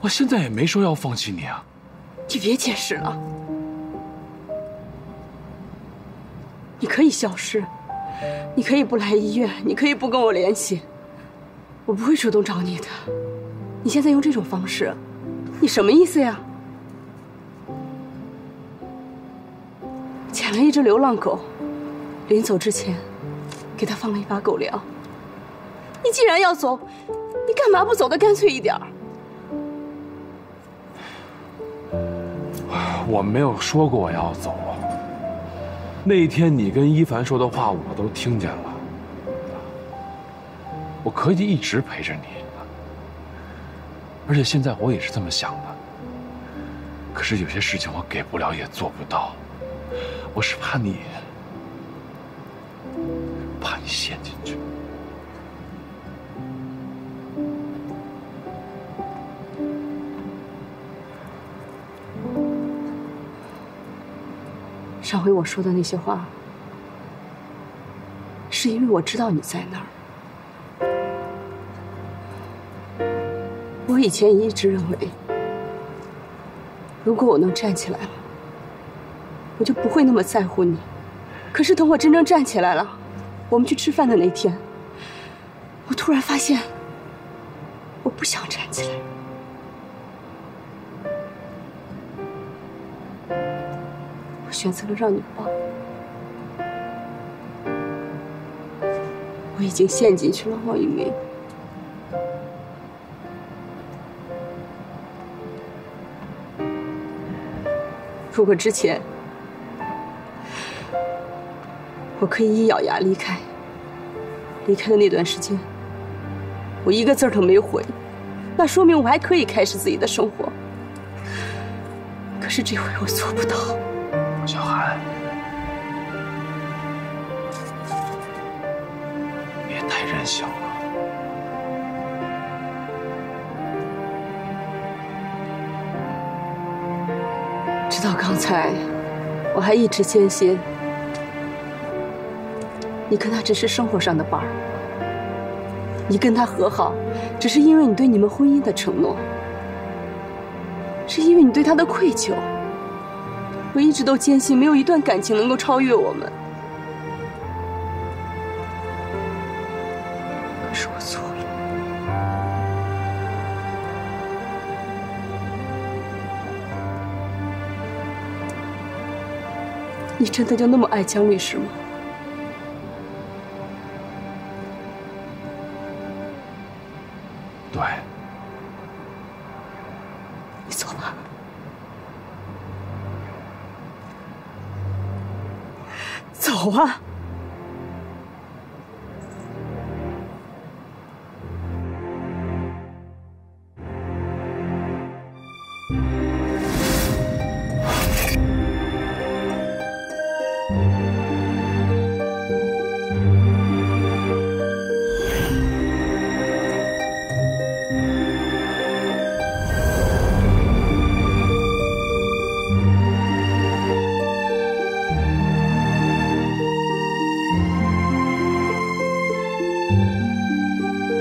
我现在也没说要放弃你啊。你别解释了。你可以消失，你可以不来医院，你可以不跟我联系，我不会主动找你的。你现在用这种方式，你什么意思呀？捡了一只流浪狗，临走之前，给它放了一把狗粮。既然要走，你干嘛不走得干脆一点？我没有说过我要走。那天你跟一凡说的话我都听见了，我可以一直陪着你，而且现在我也是这么想的。可是有些事情我给不了，也做不到，我是怕你，怕你陷进去。上回我说的那些话，是因为我知道你在那儿。我以前一直认为，如果我能站起来了，我就不会那么在乎你。可是等我真正站起来了，我们去吃饭的那天，我突然发现，我不想站起来。选择了让你帮。我已经陷进去了，王一鸣。如果之前我可以一咬牙离开，离开的那段时间，我一个字都没回，那说明我还可以开始自己的生活。可是这回我做不到。刚才，我还一直坚信，你跟他只是生活上的伴儿。你跟他和好，只是因为你对你们婚姻的承诺，是因为你对他的愧疚。我一直都坚信，没有一段感情能够超越我们。你真的就那么爱江律师吗？